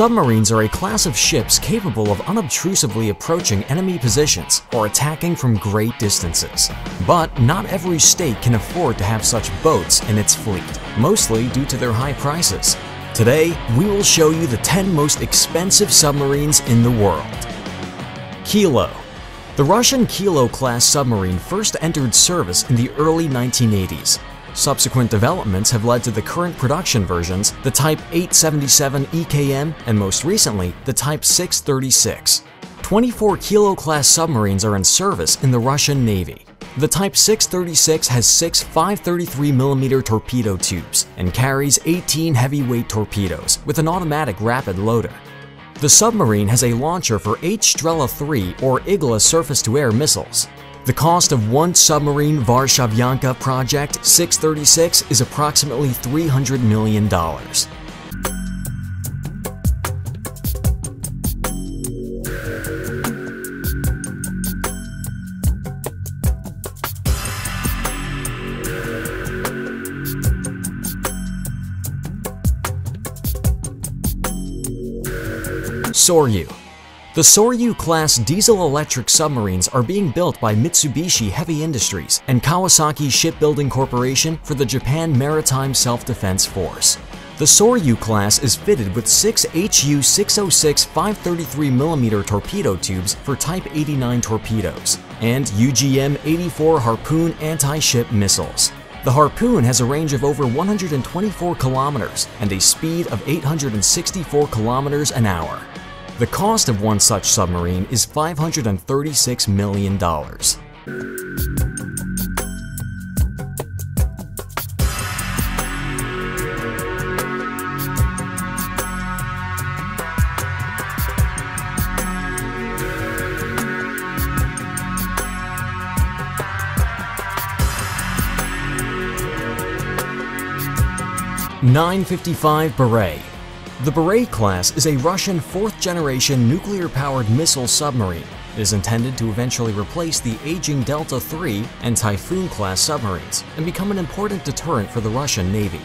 Submarines are a class of ships capable of unobtrusively approaching enemy positions or attacking from great distances. But not every state can afford to have such boats in its fleet, mostly due to their high prices. Today, we will show you the 10 most expensive submarines in the world. Kilo The Russian Kilo-class submarine first entered service in the early 1980s Subsequent developments have led to the current production versions, the Type 877 EKM and most recently, the Type 636. 24 Kilo-class submarines are in service in the Russian Navy. The Type 636 has six 533mm torpedo tubes and carries 18 heavyweight torpedoes with an automatic rapid loader. The submarine has a launcher for eight Strela 3 or Igla surface-to-air missiles. The cost of one submarine Varshavyanka project 636 is approximately $300 million. Soryu the Soryu-class diesel-electric submarines are being built by Mitsubishi Heavy Industries and Kawasaki Shipbuilding Corporation for the Japan Maritime Self-Defense Force. The Soryu class is fitted with six HU-606 533mm torpedo tubes for Type 89 torpedoes and UGM-84 Harpoon anti-ship missiles. The Harpoon has a range of over 124 kilometers and a speed of 864 kilometers an hour. The cost of one such submarine is $536 million. 955 Borei the Borei class is a Russian fourth-generation nuclear-powered missile submarine. It is intended to eventually replace the aging Delta III and Typhoon-class submarines and become an important deterrent for the Russian Navy.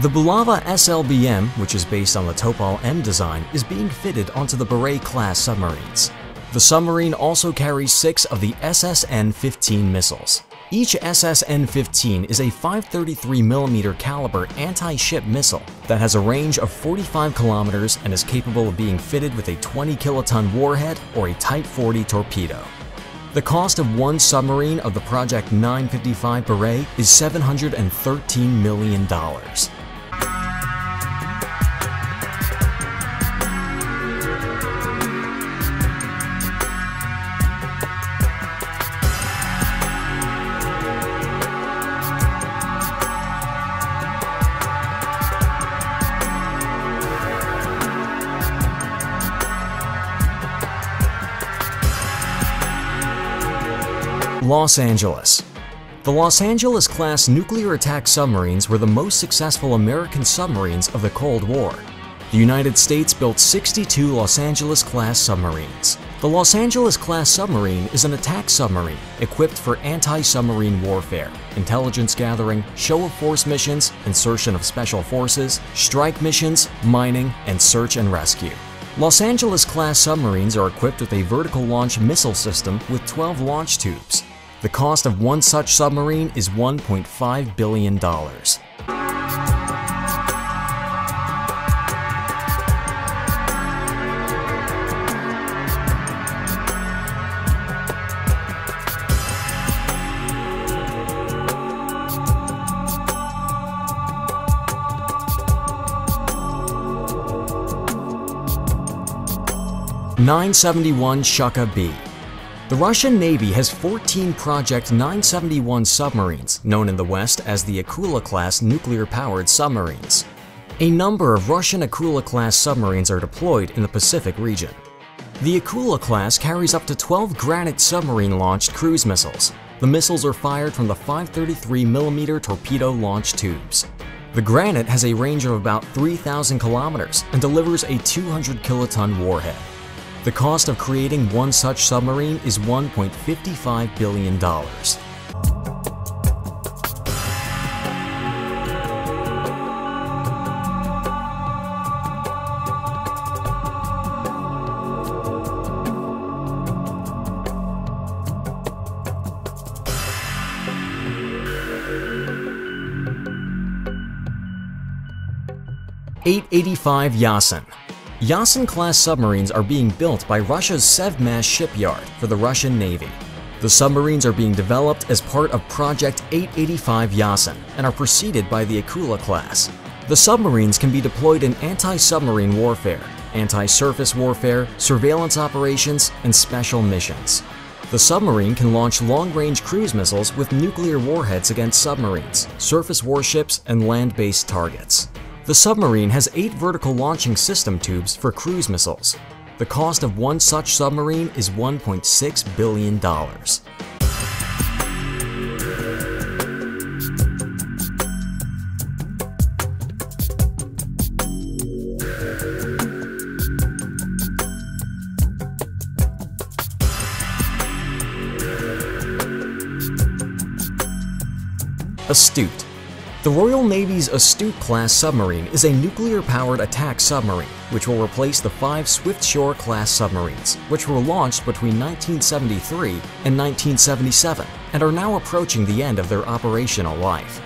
The Bulava SLBM, which is based on the Topol M design, is being fitted onto the Borei-class submarines. The submarine also carries six of the SSN-15 missiles. Each SSN-15 is a 533mm caliber anti-ship missile that has a range of 45 kilometers and is capable of being fitted with a 20 kiloton warhead or a Type 40 torpedo. The cost of one submarine of the Project 955 Borei is $713 million. Los Angeles The Los Angeles-class nuclear attack submarines were the most successful American submarines of the Cold War. The United States built 62 Los Angeles-class submarines. The Los Angeles-class submarine is an attack submarine equipped for anti-submarine warfare, intelligence gathering, show-of-force missions, insertion of special forces, strike missions, mining, and search and rescue. Los Angeles-class submarines are equipped with a vertical launch missile system with 12 launch tubes. The cost of one such submarine is $1.5 billion. 971 Shchuka-B the Russian Navy has 14 Project 971 submarines, known in the West as the Akula-class nuclear-powered submarines. A number of Russian Akula-class submarines are deployed in the Pacific region. The Akula class carries up to 12 Granite submarine-launched cruise missiles. The missiles are fired from the 533mm torpedo launch tubes. The Granite has a range of about 3,000 kilometers and delivers a 200 kiloton warhead. The cost of creating one such submarine is $1.55 billion. Eight eighty-five Yasen, Yasen-class submarines are being built by Russia's Sevmash shipyard for the Russian Navy. The submarines are being developed as part of Project 885 Yasen and are preceded by the Akula class. The submarines can be deployed in anti-submarine warfare, anti-surface warfare, surveillance operations, and special missions. The submarine can launch long-range cruise missiles with nuclear warheads against submarines, surface warships, and land-based targets. The submarine has eight vertical launching system tubes for cruise missiles. The cost of one such submarine is $1.6 billion. Astute the Royal Navy's Astute-class submarine is a nuclear-powered attack submarine, which will replace the five Swiftsure-class submarines, which were launched between 1973 and 1977 and are now approaching the end of their operational life.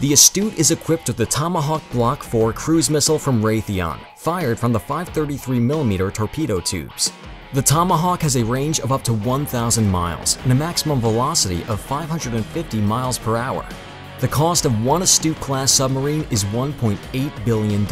The Astute is equipped with the Tomahawk Block 4 cruise missile from Raytheon, fired from the 533mm torpedo tubes. The Tomahawk has a range of up to 1,000 miles and a maximum velocity of 550 miles per hour, the cost of one Astute-class submarine is $1.8 billion.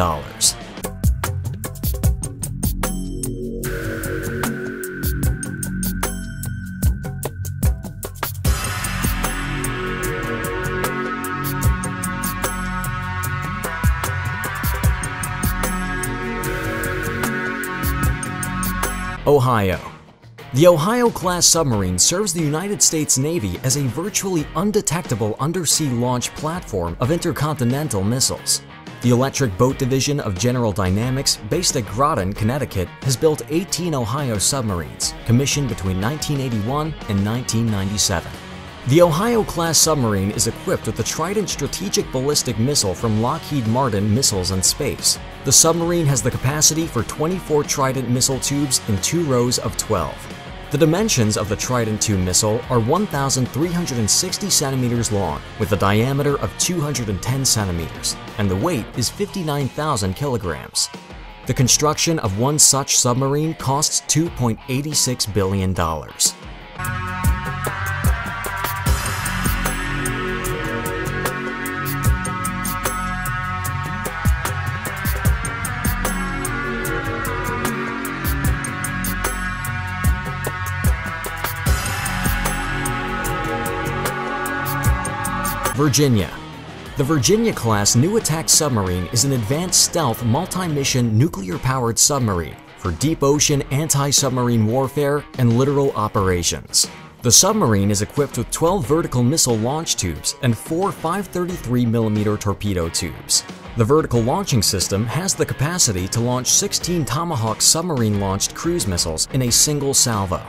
Ohio the Ohio-class submarine serves the United States Navy as a virtually undetectable undersea launch platform of intercontinental missiles. The Electric Boat Division of General Dynamics, based at Groton, Connecticut, has built 18 Ohio submarines, commissioned between 1981 and 1997. The Ohio-class submarine is equipped with the Trident strategic ballistic missile from Lockheed Martin Missiles and Space. The submarine has the capacity for 24 Trident missile tubes in two rows of 12. The dimensions of the Trident II missile are 1,360 centimeters long, with a diameter of 210 centimeters, and the weight is 59,000 kilograms. The construction of one such submarine costs $2.86 billion. Virginia. The Virginia-class new attack submarine is an advanced stealth multi-mission nuclear-powered submarine for deep ocean anti-submarine warfare and littoral operations. The submarine is equipped with 12 vertical missile launch tubes and 4 533mm torpedo tubes. The vertical launching system has the capacity to launch 16 Tomahawk submarine-launched cruise missiles in a single salvo.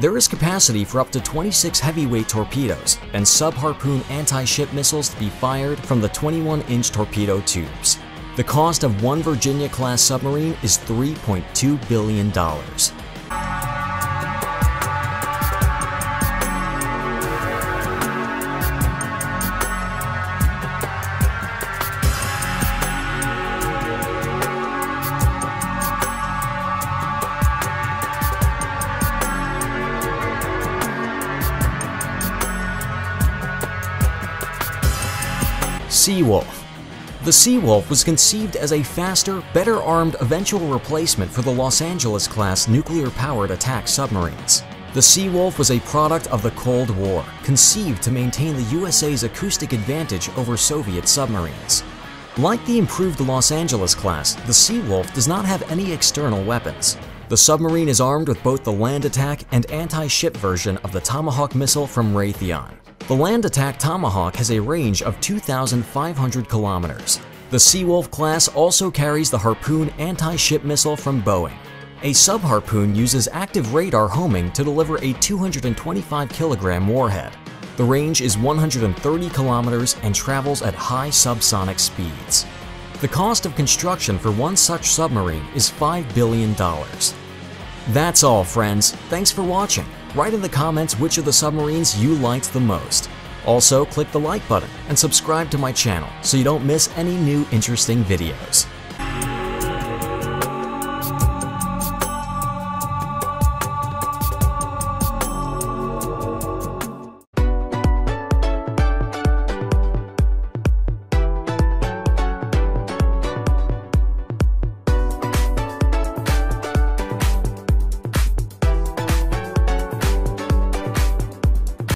There is capacity for up to 26 heavyweight torpedoes and sub-harpoon anti-ship missiles to be fired from the 21-inch torpedo tubes. The cost of one Virginia-class submarine is $3.2 billion. Seawolf The Seawolf was conceived as a faster, better armed eventual replacement for the Los Angeles-class nuclear-powered attack submarines. The Seawolf was a product of the Cold War, conceived to maintain the USA's acoustic advantage over Soviet submarines. Like the improved Los Angeles class, the Seawolf does not have any external weapons. The submarine is armed with both the land attack and anti-ship version of the Tomahawk missile from Raytheon. The land attack Tomahawk has a range of 2,500 kilometers. The Seawolf class also carries the Harpoon anti-ship missile from Boeing. A sub-harpoon uses active radar homing to deliver a 225 kilogram warhead. The range is 130 kilometers and travels at high subsonic speeds. The cost of construction for one such submarine is $5 billion. That's all, friends. Thanks for watching. Write in the comments which of the submarines you liked the most. Also, click the like button and subscribe to my channel so you don't miss any new interesting videos.